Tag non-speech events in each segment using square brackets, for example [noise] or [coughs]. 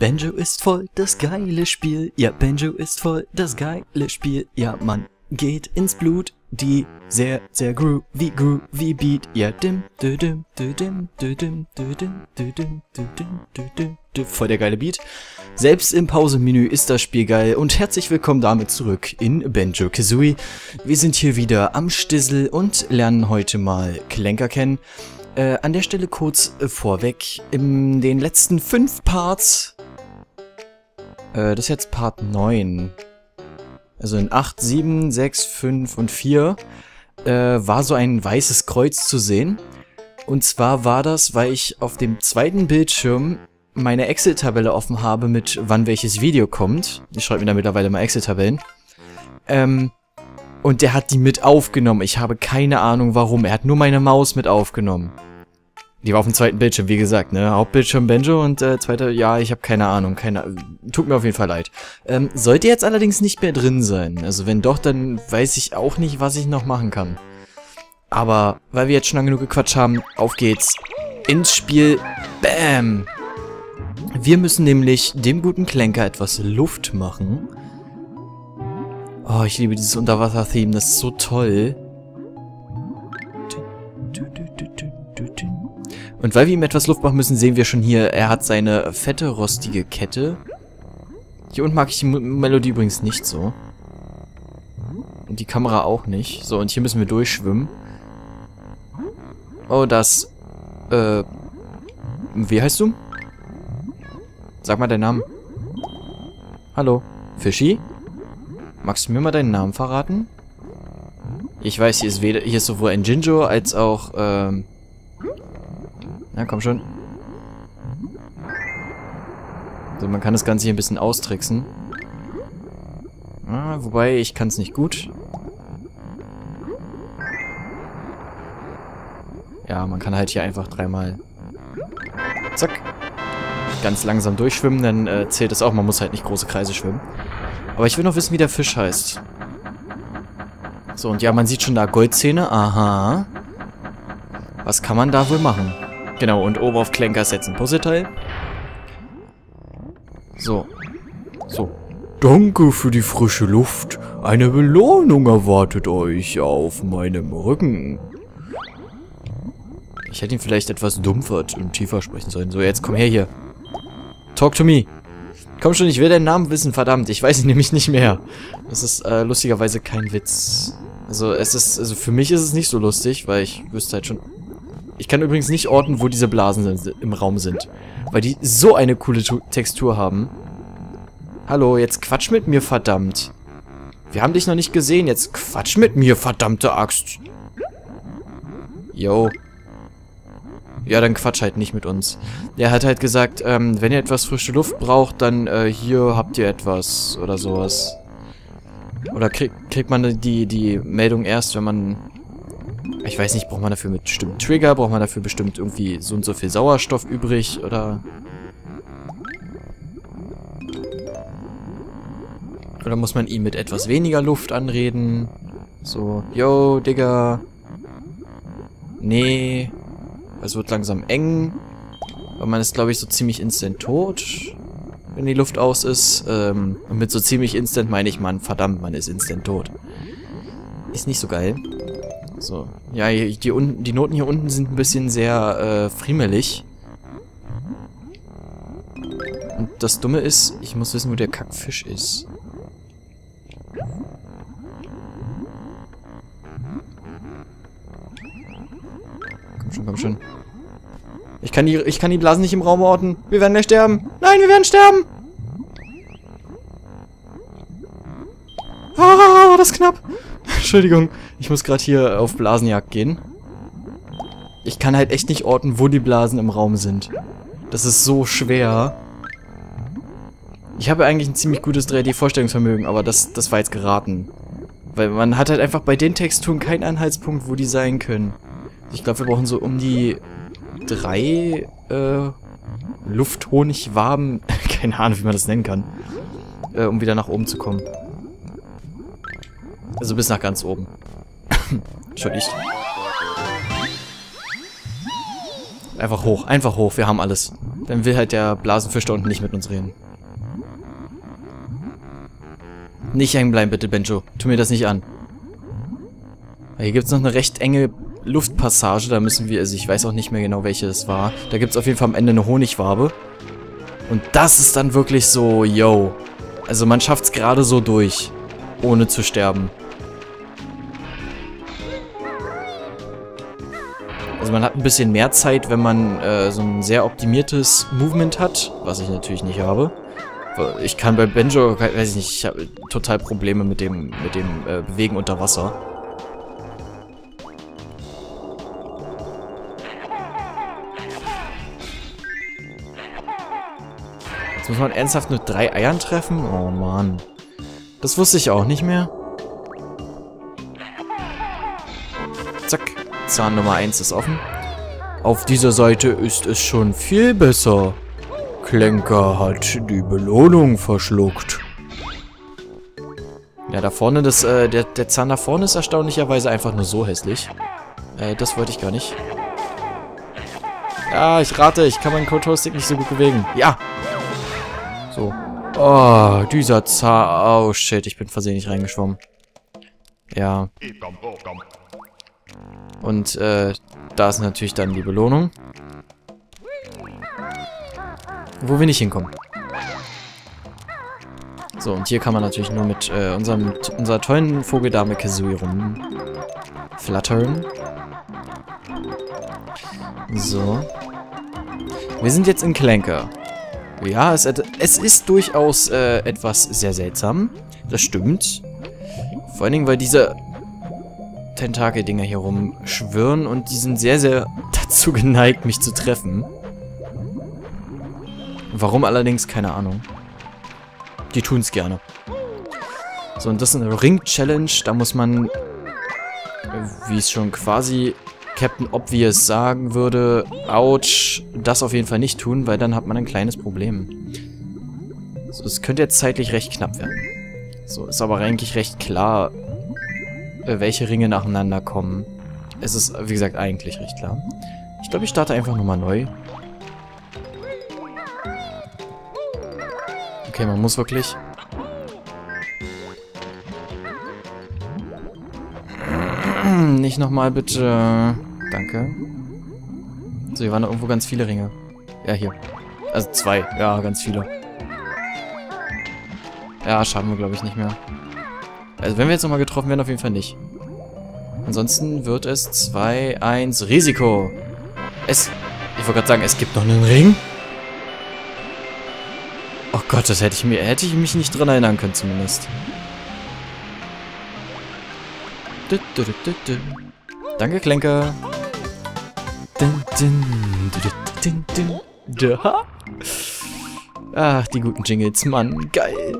Banjo ist voll das geile Spiel. Ja, Banjo ist voll das geile Spiel. Ja, man geht ins Blut. Die sehr, sehr groovy, groovy Beat. Ja, dim, dim, dim, dim, dim, dim, dim, dü, dim, dü. Voll der geile Beat. Selbst im Pausenmenü ist das Spiel geil und herzlich willkommen damit zurück in Banjo Kazooie. Wir sind hier wieder am Stissel und lernen heute mal Klenker kennen. Äh, an der Stelle kurz äh, vorweg, in den letzten fünf Parts, äh, das ist jetzt Part 9, also in 8, 7, 6, 5 und 4, äh, war so ein weißes Kreuz zu sehen. Und zwar war das, weil ich auf dem zweiten Bildschirm meine Excel-Tabelle offen habe, mit wann welches Video kommt. Ich schreibe mir da mittlerweile mal Excel-Tabellen. Ähm, und der hat die mit aufgenommen. Ich habe keine Ahnung warum. Er hat nur meine Maus mit aufgenommen. Die war auf dem zweiten Bildschirm, wie gesagt, ne? Hauptbildschirm Benjo und äh, zweiter, ja, ich habe keine Ahnung, keine, tut mir auf jeden Fall leid. Ähm, sollte jetzt allerdings nicht mehr drin sein. Also wenn doch, dann weiß ich auch nicht, was ich noch machen kann. Aber, weil wir jetzt schon lange genug gequatscht haben, auf geht's ins Spiel. Bam! Wir müssen nämlich dem guten Klenker etwas Luft machen. Oh, ich liebe dieses Unterwasser-Theme, das ist so toll. Und weil wir ihm etwas Luft machen müssen, sehen wir schon hier, er hat seine fette, rostige Kette. Hier unten mag ich die M Melodie übrigens nicht so. Und die Kamera auch nicht. So, und hier müssen wir durchschwimmen. Oh, das... Äh... Wie heißt du? Sag mal deinen Namen. Hallo. Fischi? Magst du mir mal deinen Namen verraten? Ich weiß, hier ist, weder, hier ist sowohl ein Jinjo als auch, ähm... Na, komm schon. So, man kann das Ganze hier ein bisschen austricksen. Ah, wobei, ich kann es nicht gut. Ja, man kann halt hier einfach dreimal... Zack. Ganz langsam durchschwimmen, dann äh, zählt es auch. Man muss halt nicht große Kreise schwimmen. Aber ich will noch wissen, wie der Fisch heißt. So, und ja, man sieht schon da Goldzähne. Aha. Was kann man da wohl machen? Genau, und oben auf Klenker setzen Puzzleteil. So. So. Danke für die frische Luft. Eine Belohnung erwartet euch auf meinem Rücken. Ich hätte ihn vielleicht etwas dumpfer und tiefer sprechen sollen. So, jetzt komm her hier. Talk to me. Komm schon, ich will deinen Namen wissen, verdammt. Ich weiß ihn [laughs] nämlich nicht mehr. Das ist äh, lustigerweise kein Witz. Also es ist, also für mich ist es nicht so lustig, weil ich wüsste halt schon... Ich kann übrigens nicht orten, wo diese Blasen im Raum sind. Weil die so eine coole Textur haben. Hallo, jetzt quatsch mit mir, verdammt. Wir haben dich noch nicht gesehen, jetzt quatsch mit mir, verdammte Axt. Yo. Ja, dann quatsch halt nicht mit uns. Der hat halt gesagt, ähm, wenn ihr etwas frische Luft braucht, dann äh, hier habt ihr etwas oder sowas. Oder krieg, kriegt man die, die Meldung erst, wenn man... Ich weiß nicht, braucht man dafür mit bestimmten Trigger? Braucht man dafür bestimmt irgendwie so und so viel Sauerstoff übrig? Oder... Oder muss man ihn mit etwas weniger Luft anreden? So, yo, Digga. Nee. Es wird langsam eng. Weil man ist, glaube ich, so ziemlich instant tot, wenn die Luft aus ist. Ähm, und mit so ziemlich instant meine ich, man, verdammt, man ist instant tot. Ist nicht so geil. So. Ja, die, die Noten hier unten sind ein bisschen sehr äh, friemelig. Und das Dumme ist, ich muss wissen, wo der Kackfisch ist. Komm schon, komm schon. Ich kann die, ich kann die Blasen nicht im Raum orten. Wir werden gleich sterben. Nein, wir werden sterben. Ah, war das knapp. Entschuldigung, ich muss gerade hier auf Blasenjagd gehen. Ich kann halt echt nicht orten, wo die Blasen im Raum sind. Das ist so schwer. Ich habe eigentlich ein ziemlich gutes 3D-Vorstellungsvermögen, aber das, das war jetzt geraten. Weil man hat halt einfach bei den Texturen keinen Anhaltspunkt, wo die sein können. Ich glaube, wir brauchen so um die drei äh, Lufthonigwaben, [laughs] keine Ahnung, wie man das nennen kann, äh, um wieder nach oben zu kommen. Also bis nach ganz oben. [coughs] Nicht. Einfach hoch, einfach hoch, wir haben alles. Dann will halt der Blasenfisch da unten nicht mit uns reden. Nicht hängen bleiben, bitte, Benjo. Tu mir das nicht an. Hier gibt es noch eine recht enge Luftpassage. Da müssen wir, also ich weiß auch nicht mehr genau, welche es war. Da gibt es auf jeden Fall am Ende eine Honigwabe. Und das ist dann wirklich so, yo. Also man schafft es gerade so durch, ohne zu sterben. Also man hat ein bisschen mehr Zeit, wenn man äh, so ein sehr optimiertes Movement hat, was ich natürlich nicht habe. Ich kann bei Benjo, weiß ich nicht, ich habe total Probleme mit dem, mit dem äh, Bewegen unter Wasser. Jetzt muss man ernsthaft nur drei Eiern treffen? Oh Mann. Das wusste ich auch nicht mehr. Zahn Nummer 1 ist offen. Auf dieser Seite ist es schon viel besser. Klenker hat die Belohnung verschluckt. Ja, da vorne, das, äh, der, der Zahn da vorne ist erstaunlicherweise einfach nur so hässlich. Äh, das wollte ich gar nicht. Ja, ich rate, ich kann meinen Control-Stick nicht so gut bewegen. Ja! So. Oh, dieser Zahn. Oh, shit, ich bin versehentlich reingeschwommen. Ja. Und, äh, da ist natürlich dann die Belohnung. Wo wir nicht hinkommen. So, und hier kann man natürlich nur mit äh, unserem, unserer tollen Vogeldame Kazooie rumflattern. So. Wir sind jetzt in Clanker. Ja, es, es ist durchaus äh, etwas sehr seltsam. Das stimmt. Vor allen Dingen, weil diese Tentakel-Dinger hier rumschwirren und die sind sehr, sehr [laughs] dazu geneigt, mich zu treffen. Warum allerdings, keine Ahnung. Die tun es gerne. So, und das ist eine Ring-Challenge. Da muss man, wie es schon quasi Captain Obvious sagen würde, ouch, das auf jeden Fall nicht tun, weil dann hat man ein kleines Problem. So, es könnte jetzt zeitlich recht knapp werden. So, ist aber eigentlich recht klar, welche Ringe nacheinander kommen. Es ist, wie gesagt, eigentlich recht klar. Ich glaube, ich starte einfach nochmal neu. Okay, man muss wirklich... [clears throat] Nicht nochmal, bitte. Danke. So, hier waren irgendwo ganz viele Ringe. Ja, hier. Also zwei. Ja, ganz viele. Ja, schaden wir, glaube ich, nicht mehr. Also, wenn wir jetzt nochmal getroffen werden, auf jeden Fall nicht. Ansonsten wird es 2, 1, Risiko. Es... Ich wollte gerade sagen, es gibt noch einen Ring. Oh Gott, das hätte ich mir, hätte ich mich nicht dran erinnern können zumindest. Danke, Klenker. Ach, die guten Jingles, Mann, geil.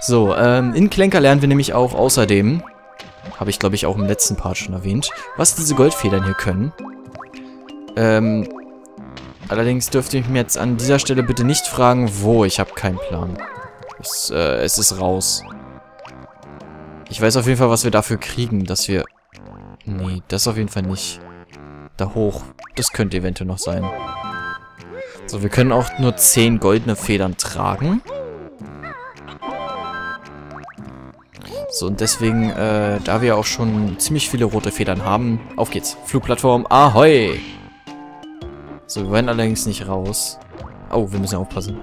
So, ähm, in Klenker lernen wir nämlich auch außerdem, habe ich glaube ich auch im letzten Part schon erwähnt, was diese Goldfedern hier können. Ähm, Allerdings dürfte ich mir jetzt an dieser Stelle bitte nicht fragen, wo. Ich habe keinen Plan. Es, äh, es ist raus. Ich weiß auf jeden Fall, was wir dafür kriegen, dass wir... Nee, das auf jeden Fall nicht. Da hoch. Das könnte eventuell noch sein. So, wir können auch nur 10 goldene Federn tragen. So, und deswegen, äh, da wir auch schon ziemlich viele rote Federn haben, auf geht's. Flugplattform, ahoi! So, wir wollen allerdings nicht raus. Oh, wir müssen aufpassen.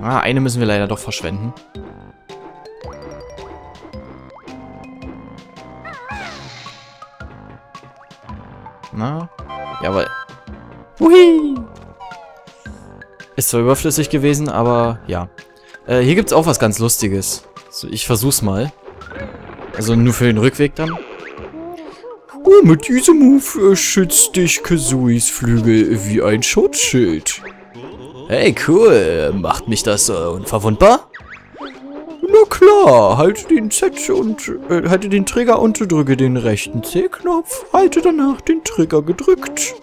Ah, eine müssen wir leider doch verschwenden. Na? Jawohl. Hui! Ist zwar überflüssig gewesen, aber ja. Äh, hier gibt's auch was ganz Lustiges. So, ich versuch's mal. Also nur für den Rückweg dann. Oh, mit diesem Move äh, schützt dich Kazuis Flügel wie ein Schutzschild. Hey, cool. Macht mich das äh, unverwundbar? Na klar, halte den Z und äh, halte den Trigger und drücke den rechten C-Knopf. Halte danach den Trigger gedrückt.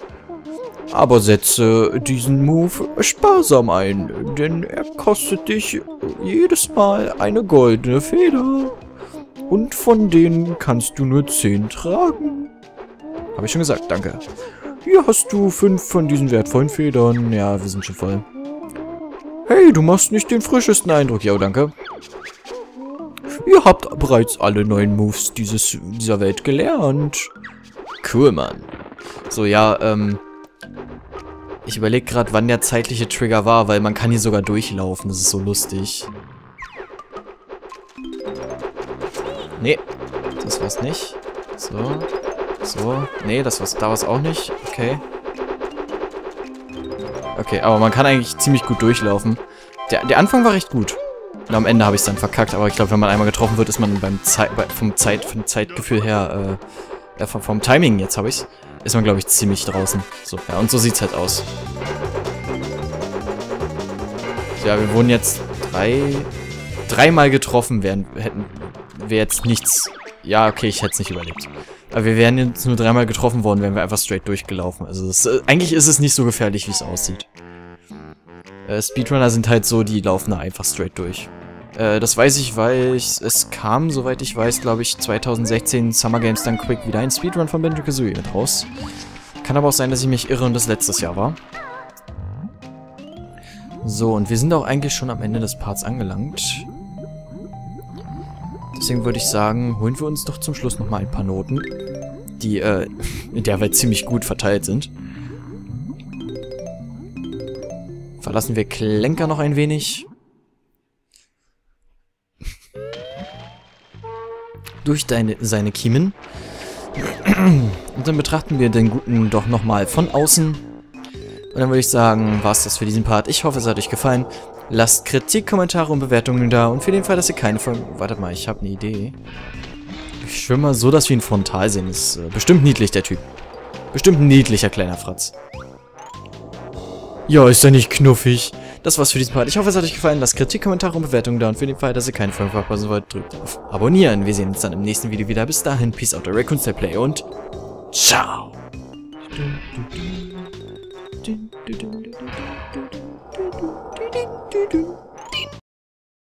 Aber setze diesen Move sparsam ein, denn er kostet dich jedes Mal eine goldene Feder. Und von denen kannst du nur 10 tragen. Habe ich schon gesagt, danke. Hier hast du fünf von diesen wertvollen Federn. Ja, wir sind schon voll. Hey, du machst nicht den frischesten Eindruck. Ja, danke. Ihr habt bereits alle neuen Moves dieses, dieser Welt gelernt. Cool, Mann. So, ja, ähm... Ich überlege gerade, wann der zeitliche Trigger war, weil man kann hier sogar durchlaufen. Das ist so lustig. Nee, das war's nicht. So, so. Nee, das war's, da war's auch nicht. Okay. Okay, aber man kann eigentlich ziemlich gut durchlaufen. Der, der Anfang war recht gut. Und am Ende habe ich es dann verkackt, aber ich glaube, wenn man einmal getroffen wird, ist man beim Zeit, vom Zeit, vom Zeitgefühl her, äh, vom, vom Timing, jetzt habe ich's, ist man, glaube ich, ziemlich draußen. So, ja, und so sieht's halt aus. Ja, wir wurden jetzt drei, dreimal getroffen, wären, hätten wir jetzt nichts... Ja, okay, ich hätte es nicht überlebt. Aber wir wären jetzt nur dreimal getroffen worden, wären wir einfach straight durchgelaufen. Also das, äh, eigentlich ist es nicht so gefährlich, wie es aussieht. Äh, Speedrunner sind halt so, die laufen da einfach straight durch. Äh, das weiß ich, weil ich, es kam, soweit ich weiß, glaube ich, 2016 Summer Games Done Quick wieder ein Speedrun von Banjo-Kazooie mit raus. Kann aber auch sein, dass ich mich irre und das letztes Jahr war. So, und wir sind auch eigentlich schon am Ende des Parts angelangt. Deswegen würde ich sagen, holen wir uns doch zum Schluss nochmal ein paar Noten, die äh, [laughs] in der Welt ziemlich gut verteilt sind. Verlassen wir Klenker noch ein wenig. Durch deine, seine Kiemen. Und dann betrachten wir den Guten doch nochmal von außen. Und dann würde ich sagen, war es das für diesen Part. Ich hoffe, es hat euch gefallen. Lasst Kritik, Kommentare und Bewertungen da. Und für den Fall, dass ihr keine Folgen... Wartet mal, ich habe eine Idee. Ich schwimme mal so, dass wir ihn frontal sehen. Ist äh, bestimmt niedlich, der Typ. Bestimmt ein niedlicher kleiner Fratz. Ja, ist er nicht knuffig? Das war's für diesen Part. Ich hoffe, es hat euch gefallen. Lasst Kritik, Kommentare und Bewertungen da. Und für den Fall, dass ihr keine Folgen verpassen wollt, drückt auf Abonnieren. Wir sehen uns dann im nächsten Video wieder. Bis dahin, Peace out, Raccoon Play und ciao. do do